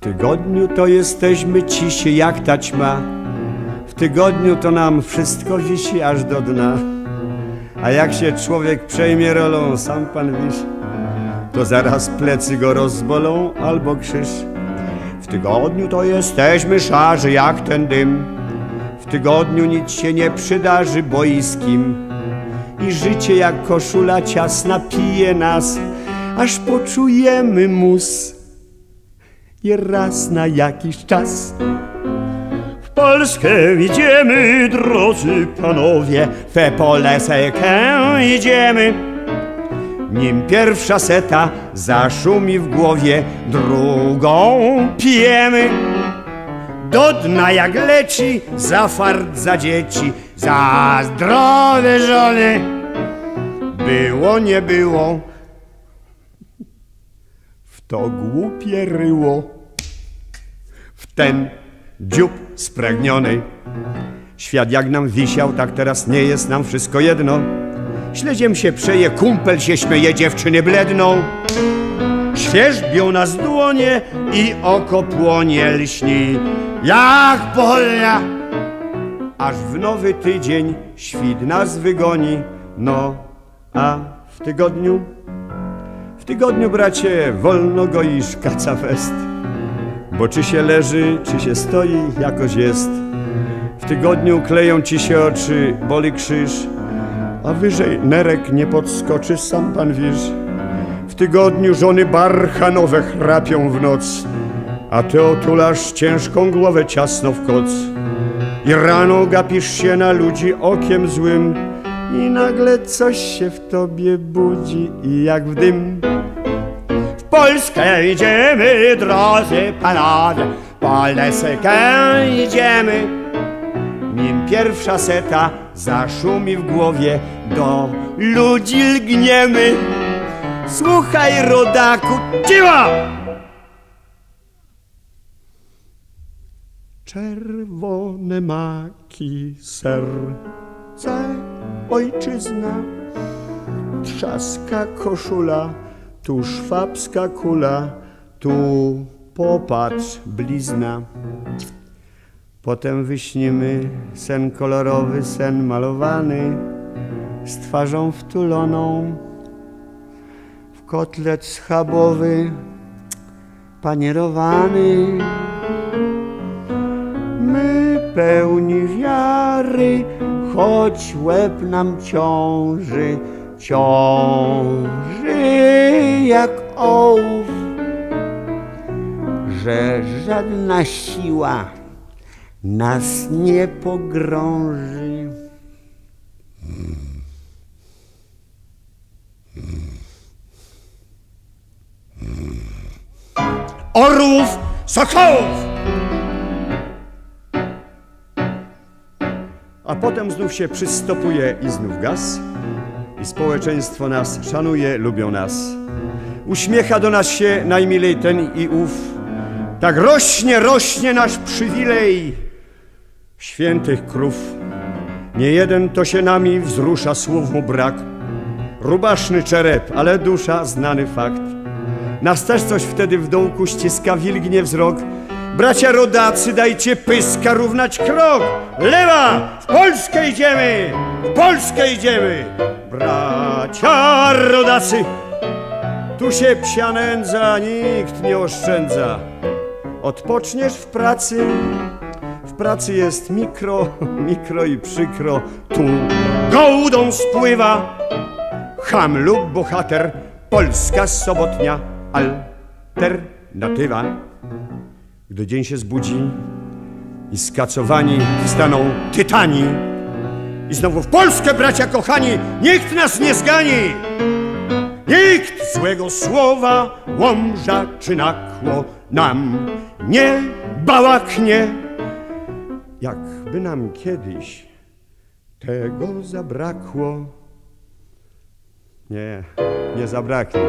tygodniu to jesteśmy ciszy jak taćma. W tygodniu to nam wszystko wisi aż do dna. A jak się człowiek przejmie rolą, sam pan wisz, to zaraz plecy go rozbolą albo krzyż. W tygodniu to jesteśmy szarzy jak ten dym. W tygodniu nic się nie przydarzy boiskim. I życie jak koszula ciasna pije nas, aż poczujemy mus. I raz na jakiś czas W Polskę idziemy, drodzy panowie, we polesekę idziemy. Nim pierwsza seta zaszumi w głowie, drugą pijemy. Do dna jak leci, za fart, za dzieci, za zdrowe żony. Było, nie było, w to głupie ryło, w ten dziób spragniony. Świat jak nam wisiał, tak teraz nie jest nam wszystko jedno. Śledziem się przeje, kumpel się śmieje, dziewczyny bledną. Świerzbią nas dłonie i oko płonie lśni jak polnia. Aż w nowy tydzień świt nas wygoni, no a w tygodniu, tygodniu bracie wolno goisz kaca fest. Bo czy się leży, czy się stoi, jakoś jest. W tygodniu kleją ci się oczy, boli krzyż, a wyżej nerek nie podskoczy, sam pan wiesz. W tygodniu żony barchanowe chrapią w noc, a ty otulasz ciężką głowę ciasno w koc. I rano gapisz się na ludzi okiem złym i nagle coś się w tobie budzi jak w dym. Polskę idziemy, drodzy panowie, Polskę idziemy. Nim pierwsza seta zaszumi w głowie, do ludzi lgniemy. Słuchaj, rodaku, ciła! Czerwone maki, serce, ojczyzna, trzaska koszula, tu szwabska kula, tu popatrz blizna. Potem wyśnimy sen kolorowy, sen malowany, z twarzą wtuloną w kotlet schabowy, panierowany. My pełni wiary, choć łeb nam ciąży, ciąży jak ołów, że żadna siła nas nie pogrąży. orłów, sokołów. A potem znów się przystopuje i znów gaz. Społeczeństwo nas szanuje, lubią nas. Uśmiecha do nas się najmilej ten i ów. Tak rośnie, rośnie nasz przywilej świętych krów. Nie jeden to się nami wzrusza, słów mu brak. Rubaszny czerep, ale dusza znany fakt. Nas też coś wtedy w dołku ściska, wilgnie wzrok. Bracia rodacy, dajcie pyska równać krok. Lewa, w Polskę idziemy, w Polskę idziemy. Bracia rodacy, tu się psia nędza, nikt nie oszczędza. Odpoczniesz w pracy, w pracy jest mikro, mikro i przykro. Tu gołdą spływa ham lub bohater, polska sobotnia alternatywa. Gdy dzień się zbudzi i skacowani wstaną tytani. I znowu w Polskę, bracia kochani, nikt nas nie zgani. Nikt złego słowa, łomża czy nakło nam nie bałaknie. Jakby nam kiedyś tego zabrakło. Nie, nie zabraknie.